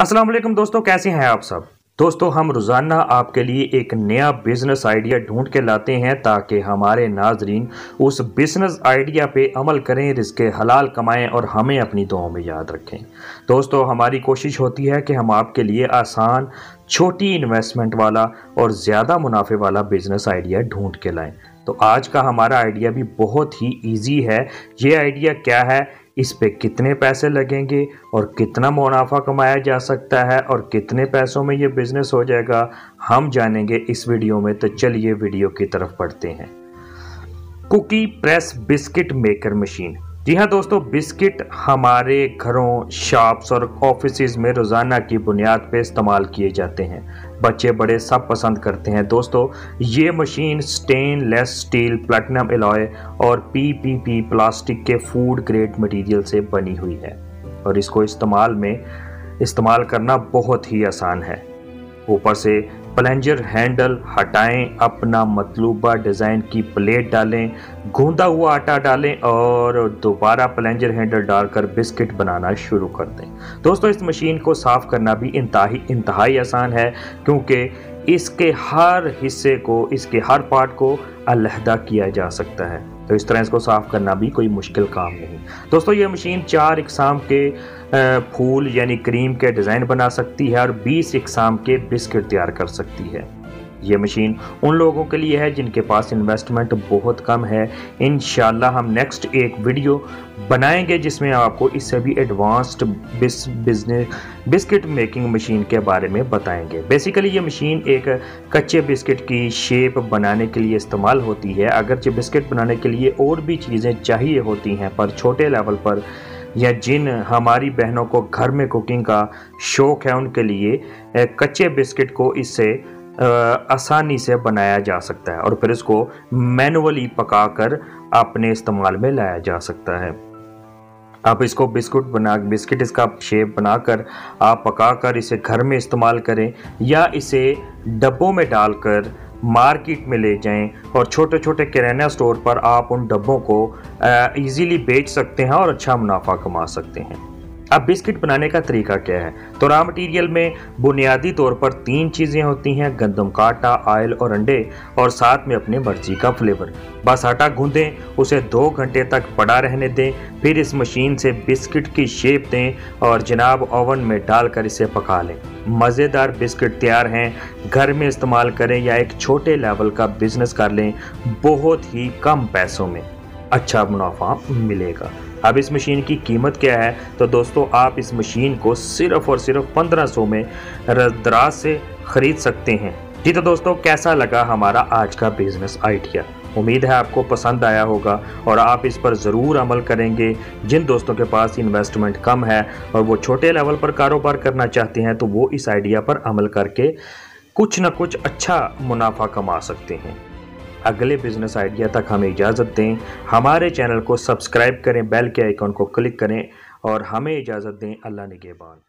अस्सलाम वालेकुम दोस्तों, कैसे हैं आप सब? दोस्तों, हम रोज़ाना आपके लिए एक नया बिज़नेस आइडिया ढूंढ के लाते हैं ताकि हमारे नाजरीन उस बिज़नेस आइडिया पे अमल करें रिस्क हलाल कमाएँ और हमें अपनी दुआओं में याद रखें। दोस्तों, हमारी कोशिश होती है कि हम आपके लिए आसान, छोटी इन्वेस्टमेंट वाला और ज़्यादा मुनाफे वाला बिज़नेस आइडिया ढूंढ के लाएँ। तो आज का हमारा आइडिया भी बहुत ही ईजी है। ये आइडिया क्या है? इस पे कितने पैसे लगेंगे और कितना मुनाफा कमाया जा सकता है और कितने पैसों में ये बिज़नेस हो जाएगा, हम जानेंगे इस वीडियो में। तो चलिए वीडियो की तरफ़ पढ़ते हैं। Cookie press biscuit maker machine जी हाँ दोस्तों, बिस्किट हमारे घरों, शॉप्स और ऑफ़िस में रोज़ाना की बुनियाद पे इस्तेमाल किए जाते हैं। बच्चे बड़े सब पसंद करते हैं। दोस्तों, ये machine stainless steel platinum alloy और पीपीपी प्लास्टिक के फ़ूड ग्रेड मटेरियल से बनी हुई है और इसको इस्तेमाल में इस्तेमाल करना बहुत ही आसान है। ऊपर से प्लेंजर हैंडल हटाएँ, अपना मतलूबा डिज़ाइन की प्लेट डालें, गूंदा हुआ आटा डालें और दोबारा प्लेंजर हैंडल डालकर बिस्किट बनाना शुरू कर दें। दोस्तों, इस मशीन को साफ़ करना भी इंतहाई इंतहाई आसान है, क्योंकि इसके हर हिस्से को, इसके हर पार्ट को अलहदा किया जा सकता है। तो इस तरह इसको साफ़ करना भी कोई मुश्किल काम नहीं। दोस्तों, ये मशीन चार इकसाम के फूल यानी क्रीम के डिज़ाइन बना सकती है और बीस इकसाम के बिस्किट तैयार कर सकती है। ये मशीन उन लोगों के लिए है जिनके पास इन्वेस्टमेंट बहुत कम है। इन हम नेक्स्ट एक वीडियो बनाएँगे जिसमें आपको इससे भी एडवांस्ड बिस बिज़नेस बिस्किट मेकिंग मशीन के बारे में बताएँगे। बेसिकली ये मशीन एक कच्चे बिस्किट की शेप बनाने के लिए इस्तेमाल होती है। अगरचे बिस्किट बनाने के लिए और भी चीज़ें चाहिए होती हैं, पर छोटे लेवल पर या जिन हमारी बहनों को घर में कुकिंग का शौक़ है उनके लिए कच्चे बिस्किट को इससे आसानी से बनाया जा सकता है और फिर इसको मैनुअली पकाकर अपने इस्तेमाल में लाया जा सकता है। आप इसको बिस्कुट बना, बिस्किट इसका शेप बनाकर आप पकाकर इसे घर में इस्तेमाल करें या इसे डब्बों में डालकर मार्केट में ले जाएँ और छोटे छोटे किराना स्टोर पर आप उन डब्बों को इजीली बेच सकते हैं और अच्छा मुनाफा कमा सकते हैं। अब बिस्किट बनाने का तरीका क्या है? तो रॉ मटेरियल में बुनियादी तौर पर तीन चीज़ें होती हैं, गंदम का आटा ऑयल और अंडे, और साथ में अपने मर्ज़ी का फ्लेवर बस आटा गूंदें, उसे दो घंटे तक पड़ा रहने दें, फिर इस मशीन से बिस्किट की शेप दें और जनाब ओवन में डालकर इसे पका लें. मज़ेदार बिस्किट तैयार हैं, घर में इस्तेमाल करें या एक छोटे लेवल का बिज़नेस कर लें, बहुत ही कम पैसों में. अच्छा मुनाफा मिलेगा. अब इस मशीन की कीमत क्या है? तो दोस्तों, आप इस मशीन को सिर्फ़ और सिर्फ़ 1500 में दराज से ख़रीद सकते हैं। जी तो दोस्तों, कैसा लगा हमारा आज का बिज़नेस आइडिया उम्मीद है आपको पसंद आया होगा और आप इस पर ज़रूर अमल करेंगे। जिन दोस्तों के पास इन्वेस्टमेंट कम है और वो छोटे लेवल पर कारोबार करना चाहते हैं तो वो इस आइडिया पर अमल करके कुछ ना कुछ अच्छा मुनाफा कमा सकते हैं। अगले बिज़नेस आइडिया तक हमें इजाज़त दें। हमारे चैनल को सब्सक्राइब करें बेल के आइकॉन को क्लिक करें और हमें इजाज़त दें। अल्लाह निगेबान